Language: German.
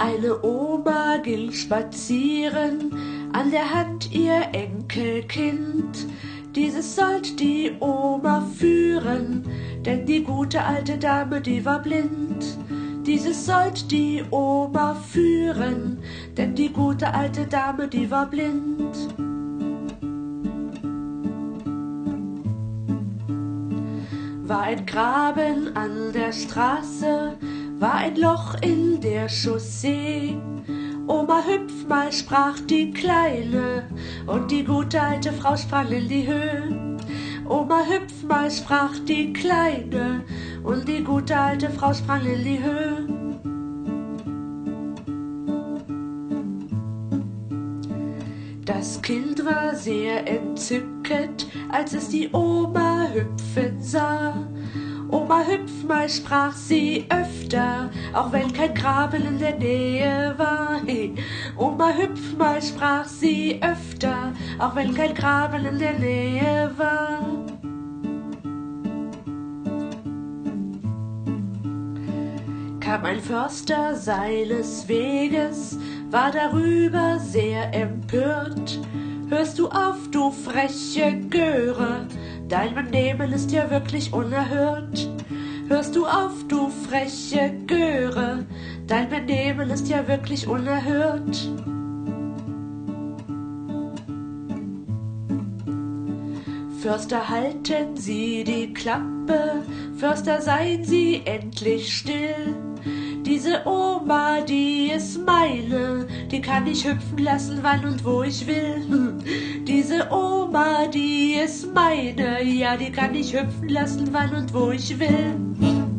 Eine Oma ging spazieren, an der Hand ihr Enkelkind. Dieses sollt die Oma führen, denn die gute alte Dame, die war blind. Dieses sollt die Oma führen, denn die gute alte Dame, die war blind. War ein Graben an der Straße, war ein Loch in der Chaussee. Oma hüpf mal, sprach die Kleine, und die gute alte Frau sprang in die Höhe. Oma hüpf mal, sprach die Kleine, und die gute alte Frau sprang in die Höhe. Das Kind war sehr entzücket, als es die Oma hüpfen sah. Oma hüpf mal, sprach sie öfter, auch wenn kein Graben in der Nähe war. Hey. Oma hüpf mal, sprach sie öfter, auch wenn kein Graben in der Nähe war. Kam ein Förster seines Weges, war darüber sehr empört. Hörst du auf, du freche Göre, Dein Benehmen ist ja wirklich unerhört. Hörst du auf, du freche Göre? Dein Benehmen ist ja wirklich unerhört. Förster, halten Sie die Klappe, Förster, seien Sie endlich still. Diese Oma, die ist meine, die kann ich hüpfen lassen, wann und wo ich will. Diese Oma, die ist meine, ja, die kann ich hüpfen lassen, wann und wo ich will.